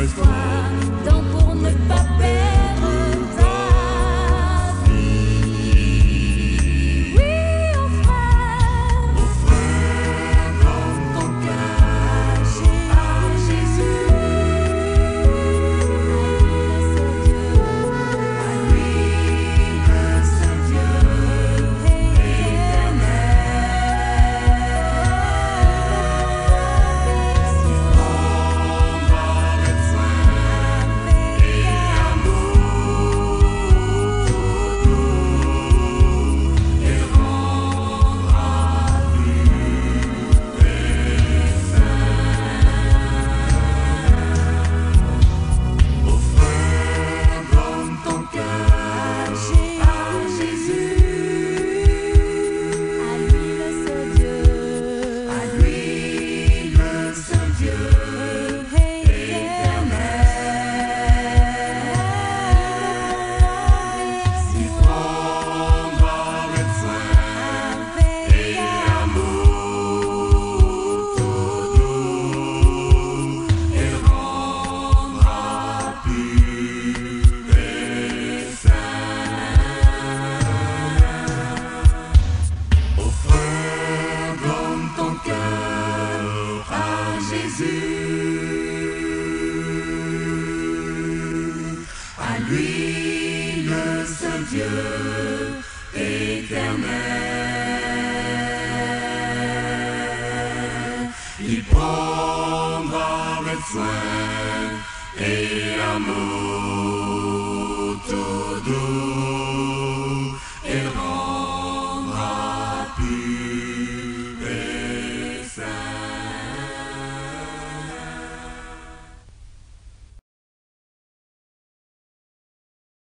Christ. Lui le seul Dieu éternel. Il prendra avec soin et amour